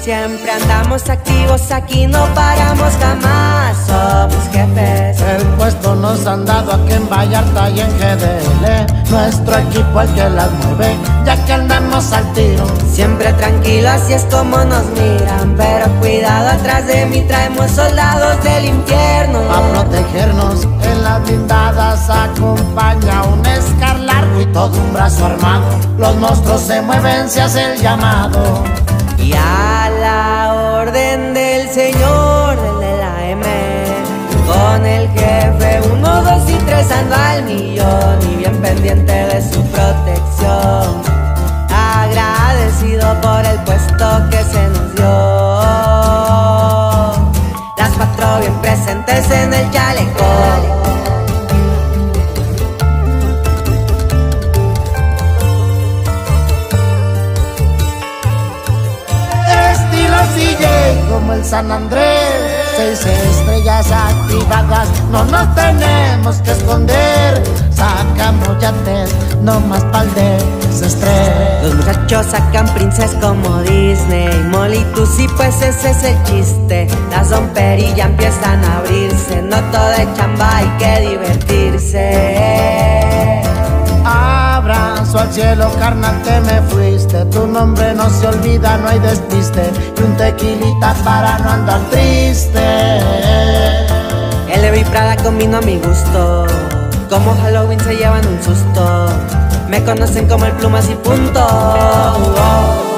Siempre andamos activos, aquí no paramos jamás, somos jefes. El puesto nos han dado aquí en Vallarta y en GDL. Nuestro equipo el que las mueve, ya que andamos al tiro. Siempre tranquilo, así es como nos miran. Pero cuidado, atrás de mí traemos soldados del infierno. A protegernos en las blindadas acompaña un escar largo y todo un brazo armado. Los monstruos se mueven, se hace el llamado. Y a la orden del Señor, el de la M, con el jefe, uno, dos y tres ando al millón y bien pendiente de su protección. Agradecido por el puesto que se nos dio. Las cuatro bien presentes en el chaleco. San Andrés. Seis estrellas activadas, no nos tenemos que esconder. Sacamos yates, no más pa'l estrés. Los muchachos sacan princes como Disney. Molly, tú sí, pues ese es el chiste. Las ya empiezan a abrirse. No todo es chamba, hay que divertirse al cielo, carnal, te me fuiste. Tu nombre no se olvida, no hay despiste. Y un tequilita para no andar triste. El Levi Prada combino a mi gusto. Como Halloween se llevan un susto. Me conocen como el plumas y punto.